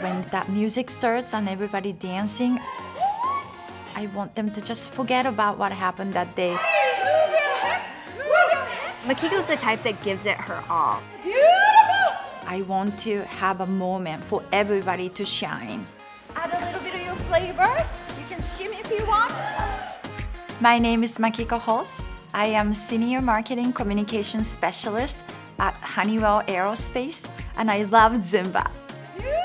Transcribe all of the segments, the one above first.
When that music starts and everybody dancing, I want them to just forget about what happened that day. Makiko's the type that gives it her all. I want to have a moment for everybody to shine. Add a little bit of your flavor. You can shimmy if you want. My name is Makiko Hultz. I am Senior Marketing Communication Specialist at Honeywell Aerospace, and I love Zumba.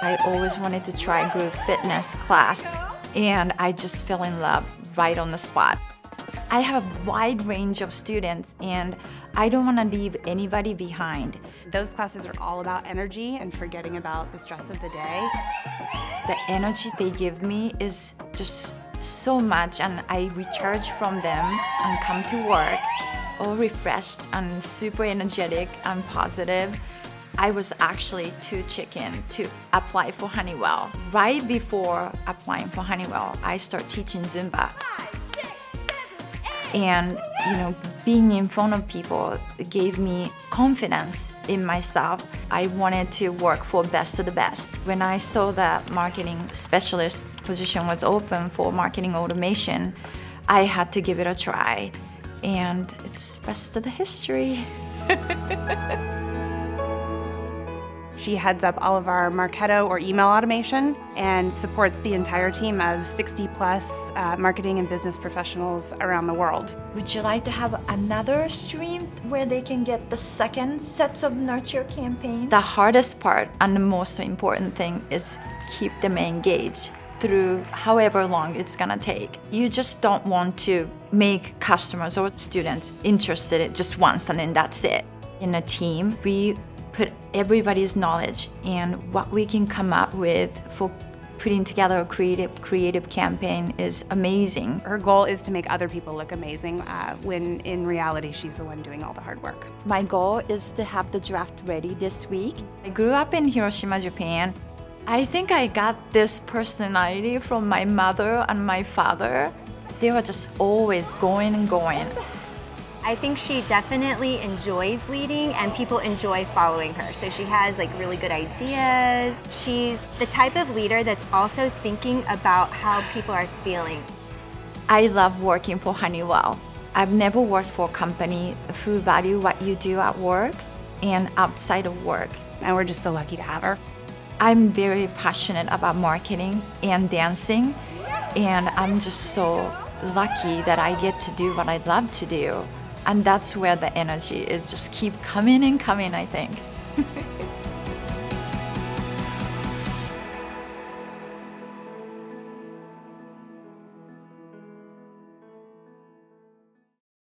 I always wanted to try group fitness class, and I just fell in love right on the spot. I have a wide range of students, and I don't want to leave anybody behind. Those classes are all about energy and forgetting about the stress of the day. The energy they give me is just so much, and I recharge from them and come to work all refreshed and super energetic and positive. I was actually too chicken to apply for Honeywell. Right before applying for Honeywell, I start teaching Zumba. And you know, being in front of people gave me confidence in myself. I wanted to work for best of the best. When I saw that marketing specialist position was open for marketing automation, I had to give it a try. And it's rest of the history. She heads up all of our Marketo or email automation and supports the entire team of 60 plus uh, marketing and business professionals around the world. Would you like to have another stream where they can get the second sets of nurture campaign? The hardest part and the most important thing is keep them engaged through however long it's gonna take. You just don't want to make customers or students interested just once and then that's it. In a team, we put everybody's knowledge and what we can come up with for putting together a creative creative campaign is amazing. Her goal is to make other people look amazing uh, when in reality she's the one doing all the hard work. My goal is to have the draft ready this week. I grew up in Hiroshima, Japan. I think I got this personality from my mother and my father. They were just always going and going. I think she definitely enjoys leading and people enjoy following her. So she has like really good ideas. She's the type of leader that's also thinking about how people are feeling. I love working for Honeywell. I've never worked for a company who value what you do at work and outside of work. And we're just so lucky to have her. I'm very passionate about marketing and dancing, and I'm just so lucky that I get to do what I love to do. And that's where the energy is just keep coming and coming, I think.